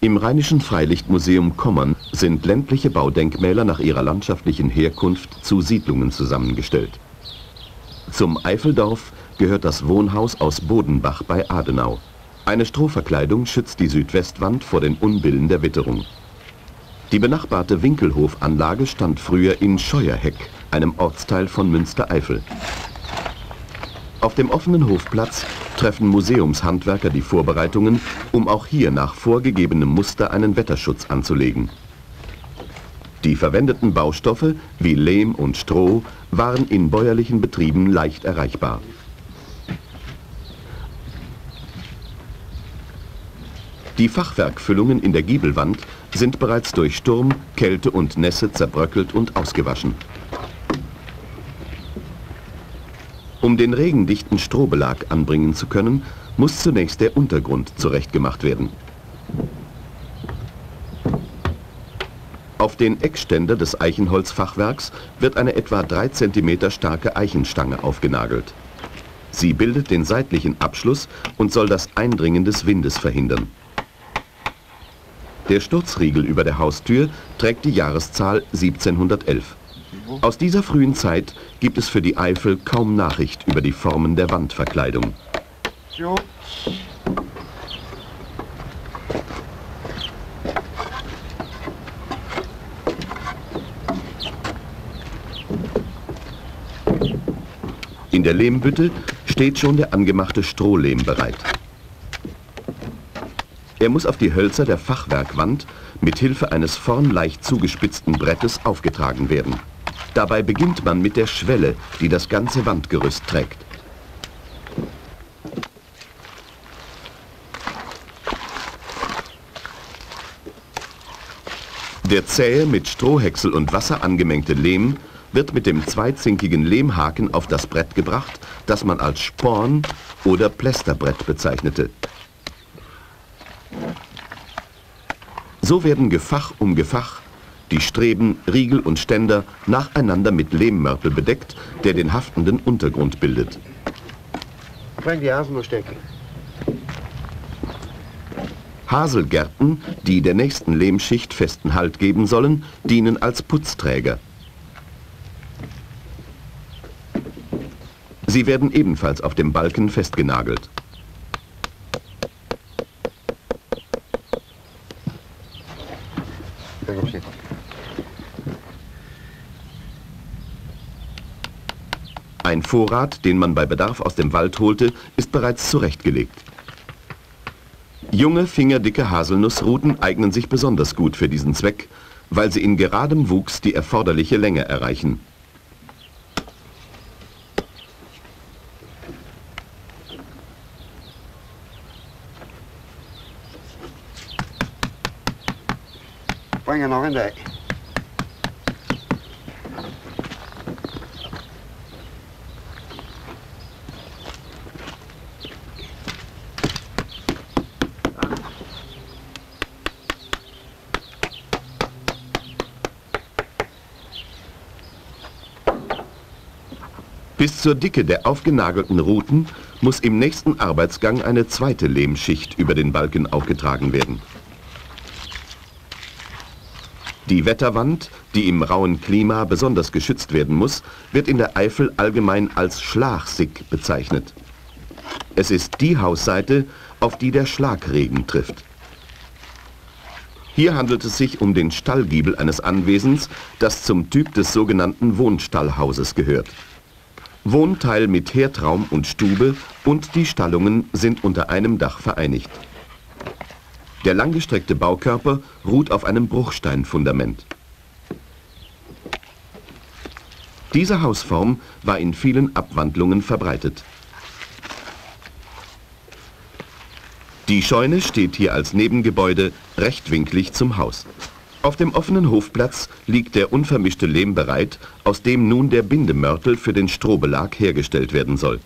Im Rheinischen Freilichtmuseum Kommern sind ländliche Baudenkmäler nach ihrer landschaftlichen Herkunft zu Siedlungen zusammengestellt. Zum Eifeldorf gehört das Wohnhaus aus Bodenbach bei Adenau. Eine Strohverkleidung schützt die Südwestwand vor den Unbillen der Witterung. Die benachbarte Winkelhofanlage stand früher in Scheuerheck, einem Ortsteil von Münstereifel. Auf dem offenen Hofplatz treffen Museumshandwerker die Vorbereitungen, um auch hier nach vorgegebenem Muster einen Wetterschutz anzulegen. Die verwendeten Baustoffe wie Lehm und Stroh waren in bäuerlichen Betrieben leicht erreichbar. Die Fachwerkfüllungen in der Giebelwand sind bereits durch Sturm, Kälte und Nässe zerbröckelt und ausgewaschen. Um den regendichten Strohbelag anbringen zu können, muss zunächst der Untergrund zurechtgemacht werden. Auf den Eckständer des Eichenholzfachwerks wird eine etwa 3 cm starke Eichenstange aufgenagelt. Sie bildet den seitlichen Abschluss und soll das Eindringen des Windes verhindern. Der Sturzriegel über der Haustür trägt die Jahreszahl 1711. Aus dieser frühen Zeit gibt es für die Eifel kaum Nachricht über die Formen der Wandverkleidung. In der Lehmbütte steht schon der angemachte Strohlehm bereit. Er muss auf die Hölzer der Fachwerkwand mit Hilfe eines vorn leicht zugespitzten Brettes aufgetragen werden. Dabei beginnt man mit der Schwelle, die das ganze Wandgerüst trägt. Der zähe, mit Strohhäcksel und Wasser angemengte Lehm wird mit dem zweizinkigen Lehmhaken auf das Brett gebracht, das man als Sporn oder Plästerbrett bezeichnete. So werden Gefach um Gefach die Streben, Riegel und Ständer nacheinander mit Lehmmörtel bedeckt, der den haftenden Untergrund bildet. die Haselnussstecke. Haselgärten, die der nächsten Lehmschicht festen Halt geben sollen, dienen als Putzträger. Sie werden ebenfalls auf dem Balken festgenagelt. Ein Vorrat, den man bei Bedarf aus dem Wald holte, ist bereits zurechtgelegt. Junge, fingerdicke Haselnussruten eignen sich besonders gut für diesen Zweck, weil sie in geradem Wuchs die erforderliche Länge erreichen. Bring noch in Bis zur Dicke der aufgenagelten Ruten muss im nächsten Arbeitsgang eine zweite Lehmschicht über den Balken aufgetragen werden. Die Wetterwand, die im rauen Klima besonders geschützt werden muss, wird in der Eifel allgemein als Schlagsick bezeichnet. Es ist die Hausseite, auf die der Schlagregen trifft. Hier handelt es sich um den Stallgiebel eines Anwesens, das zum Typ des sogenannten Wohnstallhauses gehört. Wohnteil mit Herdraum und Stube und die Stallungen sind unter einem Dach vereinigt. Der langgestreckte Baukörper ruht auf einem Bruchsteinfundament. Diese Hausform war in vielen Abwandlungen verbreitet. Die Scheune steht hier als Nebengebäude rechtwinklig zum Haus. Auf dem offenen Hofplatz liegt der unvermischte Lehm bereit, aus dem nun der Bindemörtel für den Strohbelag hergestellt werden soll.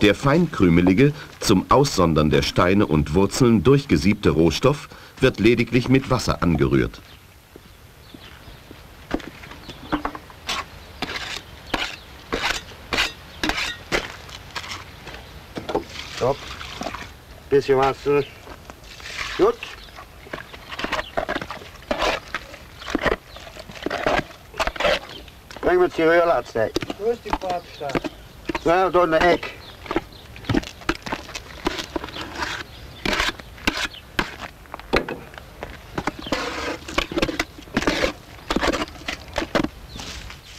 Der feinkrümelige, zum Aussondern der Steine und Wurzeln durchgesiebte Rohstoff wird lediglich mit Wasser angerührt. Stopp. Bisschen was. Äh, gut. Bring mir die Rührlatze. Wo ist die Bratstadt? Ja, da in der Ecke.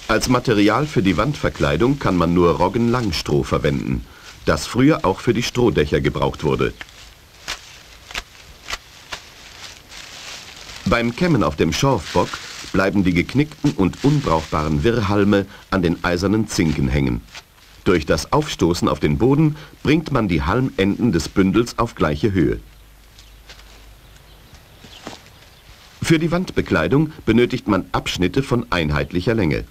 Als Material für die Wandverkleidung kann man nur Roggenlangstroh verwenden, das früher auch für die Strohdächer gebraucht wurde. Beim Kämmen auf dem Schorfbock bleiben die geknickten und unbrauchbaren Wirrhalme an den eisernen Zinken hängen. Durch das Aufstoßen auf den Boden bringt man die Halmenden des Bündels auf gleiche Höhe. Für die Wandbekleidung benötigt man Abschnitte von einheitlicher Länge.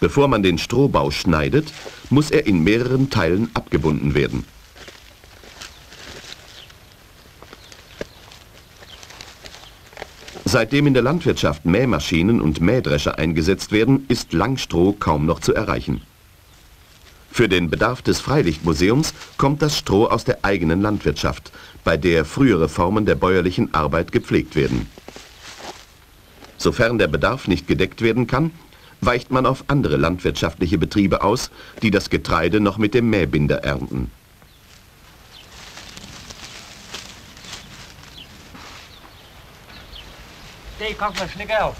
Bevor man den Strohbau schneidet, muss er in mehreren Teilen abgebunden werden. Seitdem in der Landwirtschaft Mähmaschinen und Mähdrescher eingesetzt werden, ist Langstroh kaum noch zu erreichen. Für den Bedarf des Freilichtmuseums kommt das Stroh aus der eigenen Landwirtschaft, bei der frühere Formen der bäuerlichen Arbeit gepflegt werden. Sofern der Bedarf nicht gedeckt werden kann, weicht man auf andere landwirtschaftliche Betriebe aus, die das Getreide noch mit dem Mähbinder ernten. Die kommt mal schnell auf.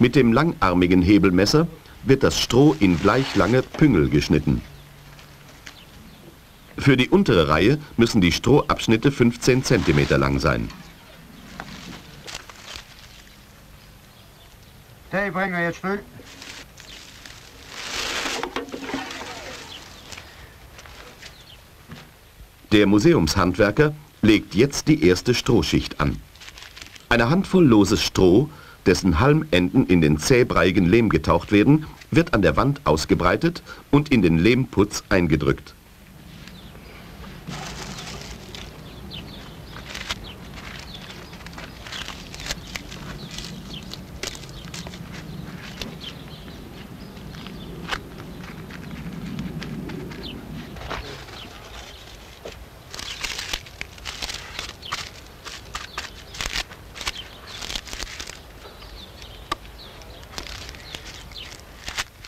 Mit dem langarmigen Hebelmesser wird das Stroh in gleich lange Püngel geschnitten. Für die untere Reihe müssen die Strohabschnitte 15 cm lang sein. Die bringen wir jetzt schnell. Der Museumshandwerker legt jetzt die erste Strohschicht an. Eine Handvoll loses Stroh, dessen Halmenden in den zähbreiigen Lehm getaucht werden, wird an der Wand ausgebreitet und in den Lehmputz eingedrückt.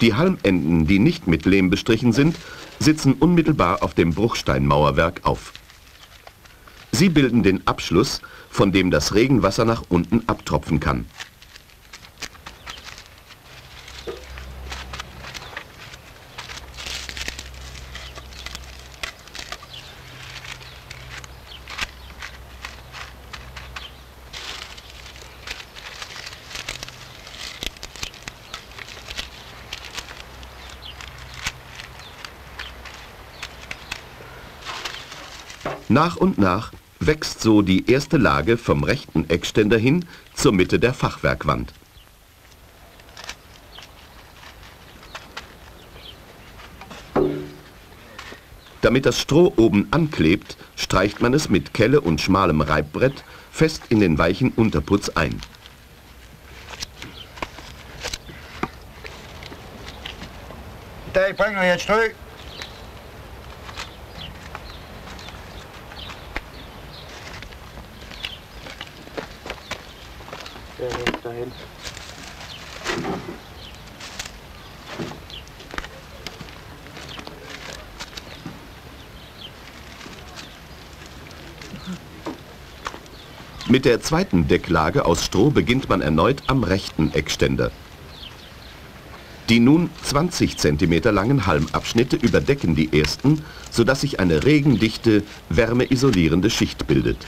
Die Halmenden, die nicht mit Lehm bestrichen sind, sitzen unmittelbar auf dem Bruchsteinmauerwerk auf. Sie bilden den Abschluss, von dem das Regenwasser nach unten abtropfen kann. Nach und nach wächst so die erste Lage vom rechten Eckständer hin zur Mitte der Fachwerkwand. Damit das Stroh oben anklebt, streicht man es mit Kelle und schmalem Reibbrett fest in den weichen Unterputz ein. Die bringen wir jetzt schnell. Dahin. Mit der zweiten Decklage aus Stroh beginnt man erneut am rechten Eckständer. Die nun 20 cm langen Halmabschnitte überdecken die ersten, sodass sich eine regendichte, wärmeisolierende Schicht bildet.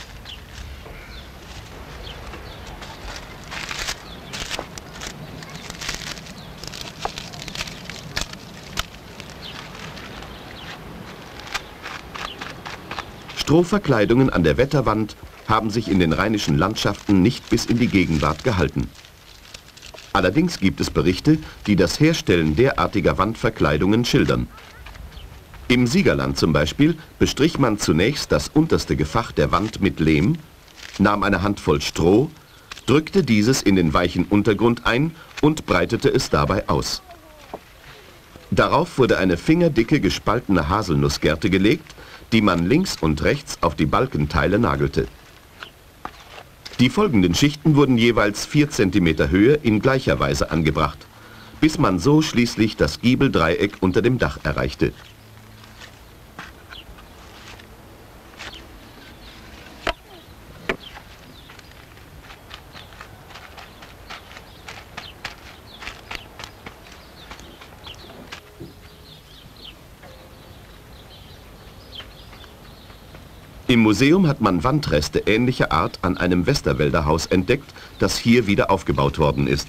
Strohverkleidungen an der Wetterwand haben sich in den rheinischen Landschaften nicht bis in die Gegenwart gehalten. Allerdings gibt es Berichte, die das Herstellen derartiger Wandverkleidungen schildern. Im Siegerland zum Beispiel bestrich man zunächst das unterste Gefach der Wand mit Lehm, nahm eine Handvoll Stroh, drückte dieses in den weichen Untergrund ein und breitete es dabei aus. Darauf wurde eine fingerdicke gespaltene Haselnussgerte gelegt, die man links und rechts auf die Balkenteile nagelte. Die folgenden Schichten wurden jeweils 4 cm Höhe in gleicher Weise angebracht, bis man so schließlich das Giebeldreieck unter dem Dach erreichte. Im Museum hat man Wandreste ähnlicher Art an einem Westerwälder entdeckt, das hier wieder aufgebaut worden ist.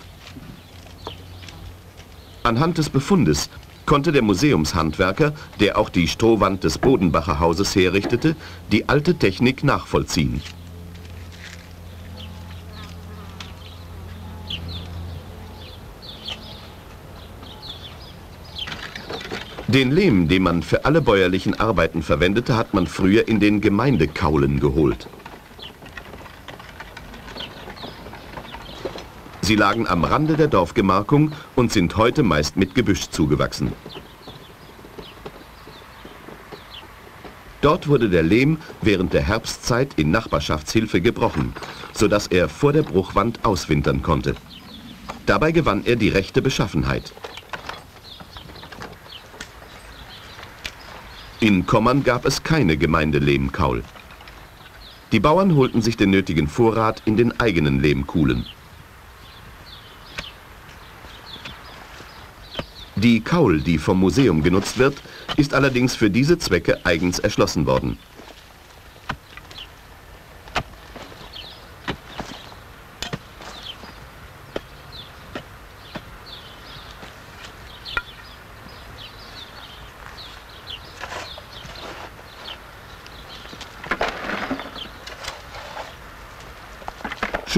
Anhand des Befundes konnte der Museumshandwerker, der auch die Strohwand des Bodenbacher Hauses herrichtete, die alte Technik nachvollziehen. Den Lehm, den man für alle bäuerlichen Arbeiten verwendete, hat man früher in den Gemeindekaulen geholt. Sie lagen am Rande der Dorfgemarkung und sind heute meist mit Gebüsch zugewachsen. Dort wurde der Lehm während der Herbstzeit in Nachbarschaftshilfe gebrochen, sodass er vor der Bruchwand auswintern konnte. Dabei gewann er die rechte Beschaffenheit. In Kommern gab es keine Gemeindelehmkaul. Die Bauern holten sich den nötigen Vorrat in den eigenen Lehmkuhlen. Die Kaul, die vom Museum genutzt wird, ist allerdings für diese Zwecke eigens erschlossen worden.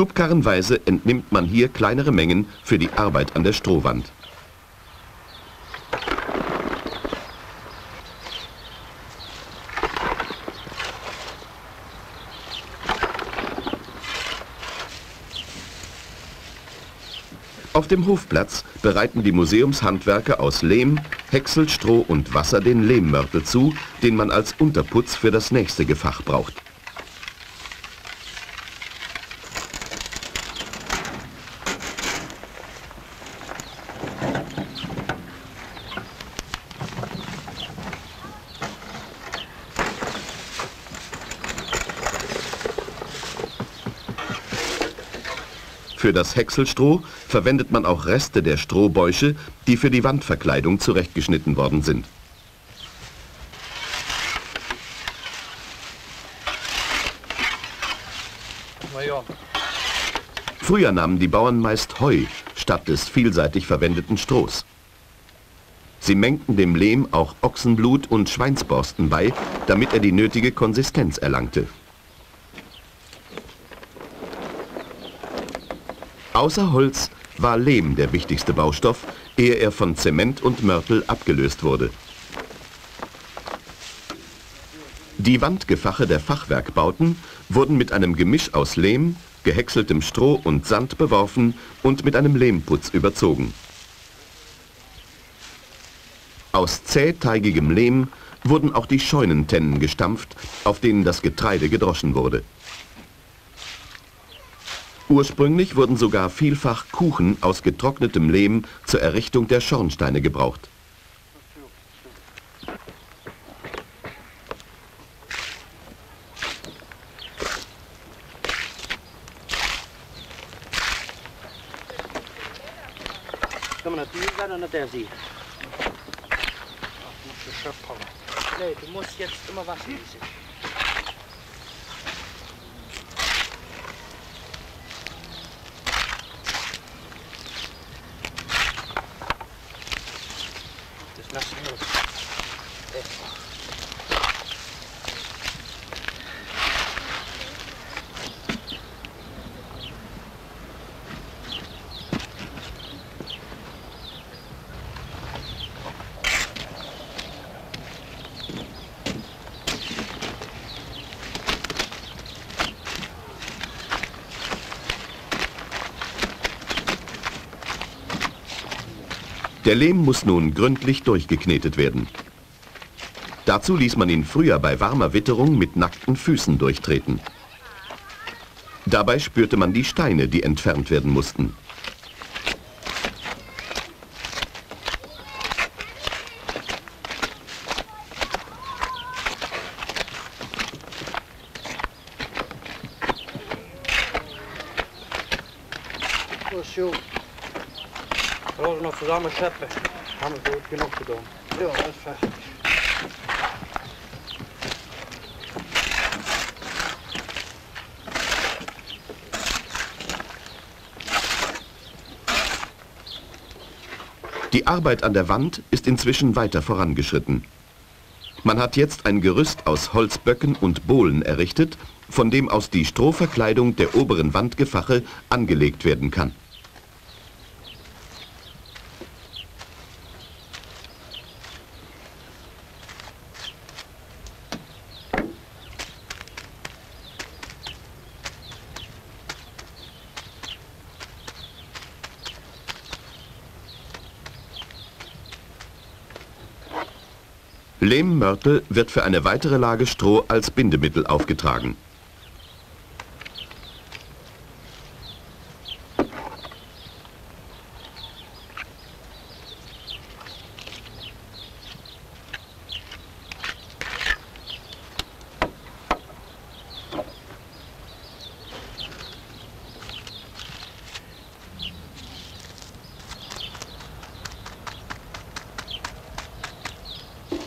Schubkarrenweise entnimmt man hier kleinere Mengen für die Arbeit an der Strohwand. Auf dem Hofplatz bereiten die Museumshandwerker aus Lehm, Häckselstroh und Wasser den Lehmmörtel zu, den man als Unterputz für das nächste Gefach braucht. Für das Häckselstroh verwendet man auch Reste der Strohbäusche, die für die Wandverkleidung zurechtgeschnitten worden sind. Früher nahmen die Bauern meist Heu statt des vielseitig verwendeten Strohs. Sie mengten dem Lehm auch Ochsenblut und Schweinsborsten bei, damit er die nötige Konsistenz erlangte. Außer Holz war Lehm der wichtigste Baustoff, ehe er von Zement und Mörtel abgelöst wurde. Die Wandgefache der Fachwerkbauten wurden mit einem Gemisch aus Lehm, gehäckseltem Stroh und Sand beworfen und mit einem Lehmputz überzogen. Aus zähteigigem Lehm wurden auch die Scheunentennen gestampft, auf denen das Getreide gedroschen wurde. Ursprünglich wurden sogar vielfach Kuchen aus getrocknetem Lehm zur Errichtung der Schornsteine gebraucht. Kann man natürlich sein oder der Sie? Nee, du musst jetzt immer was gießen. Das lassen Der Lehm muss nun gründlich durchgeknetet werden. Dazu ließ man ihn früher bei warmer Witterung mit nackten Füßen durchtreten. Dabei spürte man die Steine, die entfernt werden mussten. Lass noch zusammen scheppen. Haben wir gut genug getan. Ja, das ist fertig. Die Arbeit an der Wand ist inzwischen weiter vorangeschritten. Man hat jetzt ein Gerüst aus Holzböcken und Bohlen errichtet, von dem aus die Strohverkleidung der oberen Wandgefache angelegt werden kann. Lehmmörtel wird für eine weitere Lage Stroh als Bindemittel aufgetragen.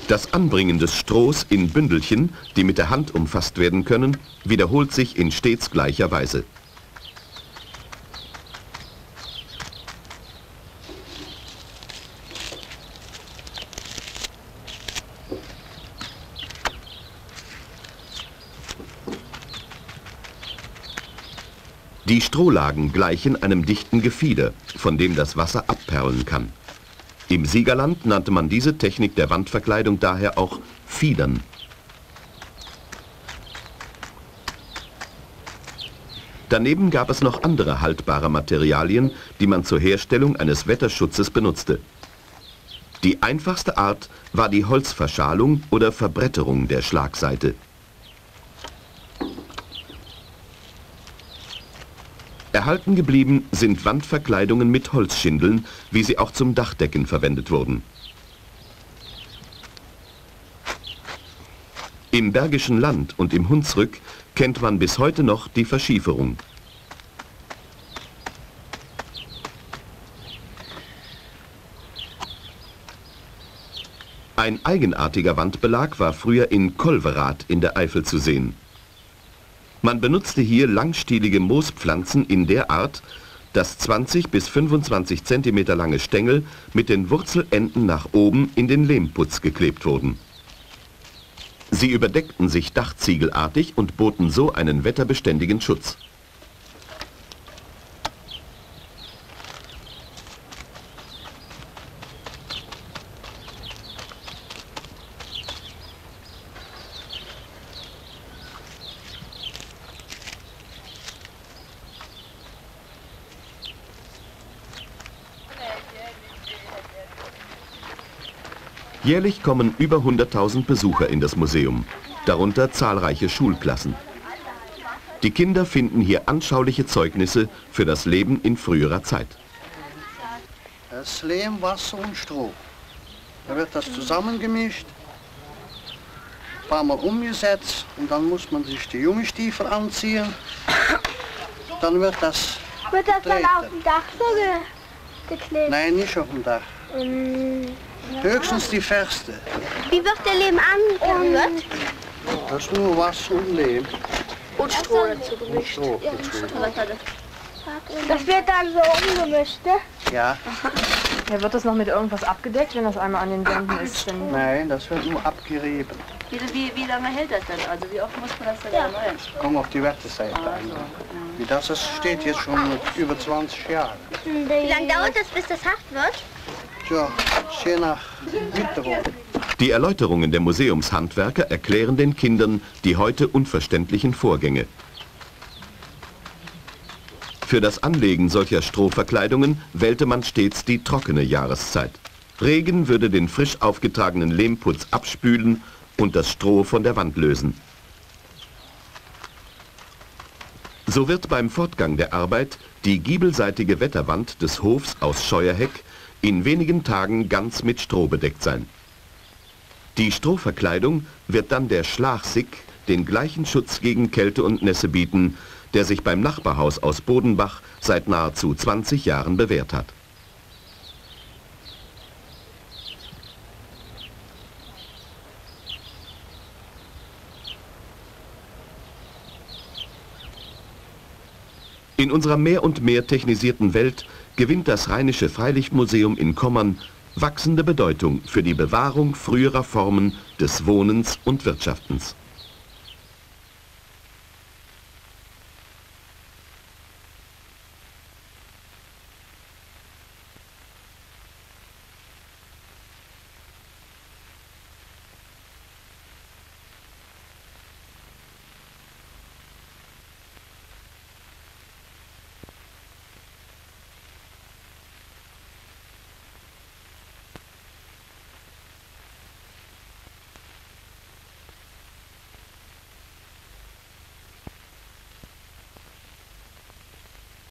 Das Anbringen des Strohs in Bündelchen, die mit der Hand umfasst werden können, wiederholt sich in stets gleicher Weise. Die Strohlagen gleichen einem dichten Gefieder, von dem das Wasser abperlen kann. Im Siegerland nannte man diese Technik der Wandverkleidung daher auch Fiedern. Daneben gab es noch andere haltbare Materialien, die man zur Herstellung eines Wetterschutzes benutzte. Die einfachste Art war die Holzverschalung oder Verbretterung der Schlagseite. Erhalten geblieben sind Wandverkleidungen mit Holzschindeln, wie sie auch zum Dachdecken verwendet wurden. Im Bergischen Land und im Hunsrück kennt man bis heute noch die Verschieferung. Ein eigenartiger Wandbelag war früher in Kolverath in der Eifel zu sehen. Man benutzte hier langstielige Moospflanzen in der Art, dass 20 bis 25 cm lange Stängel mit den Wurzelenden nach oben in den Lehmputz geklebt wurden. Sie überdeckten sich dachziegelartig und boten so einen wetterbeständigen Schutz. Jährlich kommen über 100.000 Besucher in das Museum, darunter zahlreiche Schulklassen. Die Kinder finden hier anschauliche Zeugnisse für das Leben in früherer Zeit. Das Lehm, Wasser und Stroh. Da wird das zusammengemischt, ein paar Mal umgesetzt und dann muss man sich die Jungenstiefel anziehen. Dann wird das Wird das dann auf dem Dach so ge geklebt? Nein, nicht auf dem Dach. Mm. Höchstens die Ferste. Wie wird der Lehm angerührt? Das ist nur Wasser und Lehm. Und Stroh dazu gemischt. Das wird dann so umgemischt, ne? Ja, Ja, wird das noch mit irgendwas abgedeckt, wenn das einmal an den Wänden ist? Nein, das wird nur abgerieben. Wie, wie, wie lange hält das denn? Also wie oft muss man das denn erneuern? Komm auf die Wetterseite ein. Wie das ist, steht jetzt schon mit über 20 Jahren. Wie lange dauert das, bis das hart wird? Tja, nach Witterung. Die Erläuterungen der Museumshandwerker erklären den Kindern die heute unverständlichen Vorgänge. Für das Anlegen solcher Strohverkleidungen wählte man stets die trockene Jahreszeit. Regen würde den frisch aufgetragenen Lehmputz abspülen und das Stroh von der Wand lösen. So wird beim Fortgang der Arbeit die giebelseitige Wetterwand des Hofs aus Scheuerheck in wenigen Tagen ganz mit Stroh bedeckt sein. Die Strohverkleidung wird dann der Schlagsick den gleichen Schutz gegen Kälte und Nässe bieten, der sich beim Nachbarhaus aus Bodenbach seit nahezu 20 Jahren bewährt hat. In unserer mehr und mehr technisierten Welt gewinnt das Rheinische Freilichtmuseum in Kommern wachsende Bedeutung für die Bewahrung früherer Formen des Wohnens und Wirtschaftens.